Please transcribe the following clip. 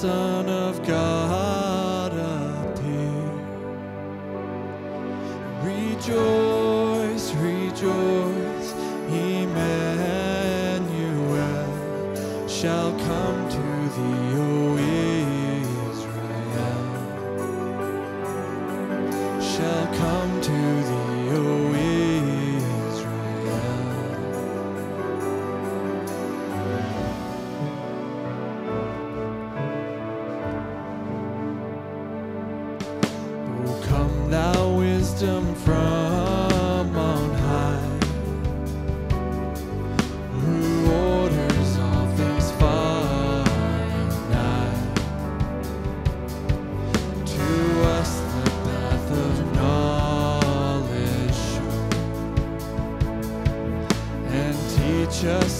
Son of God appear. Rejoice, rejoice, Emmanuel shall come to thee, O wisdom from on high, who orders all things far. To us the path of knowledge show, and teach us